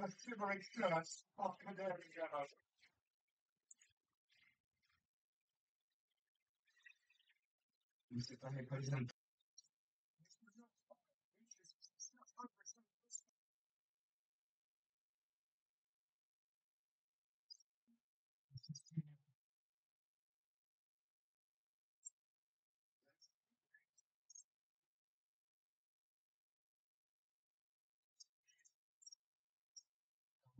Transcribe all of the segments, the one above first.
The turmeric shirts of their endeavors. Mr. President.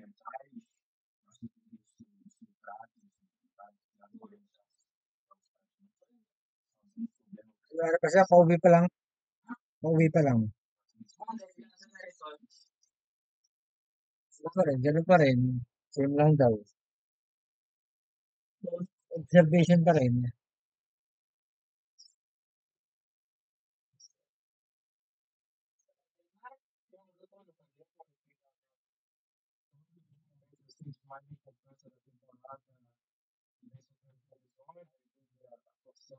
mentais, nós temos infiltrados, infiltrados, criadores, Wala kasi pauwi pa lang. Pauwi pa lang. Ano pa rin, ganun pa rin. Same lang daw. Observation pa rin.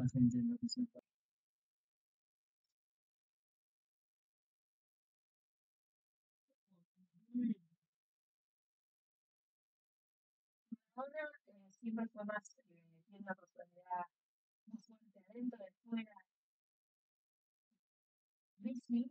Eh, la gente en lo que se Ahora eh, siempre fue más, eh, tiene una personalidad más fuerte adentro de fuera. Luis, sí,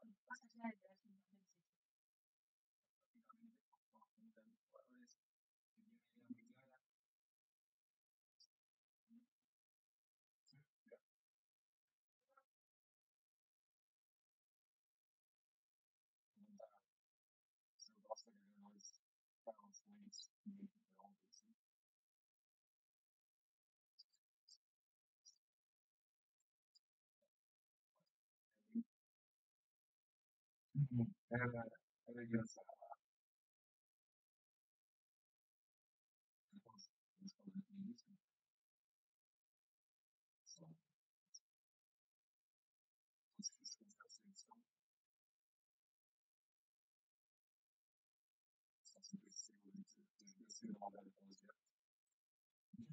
decisions, making their Mm-hmm. Uh,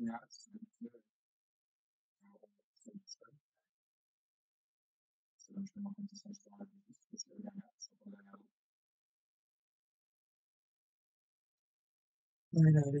letzten Jahres zu dem Film. Warum ist das entstanden? Zu dem Film auch interessant zu halten, wie es bisher lange ist, aber ja. Nein, da habe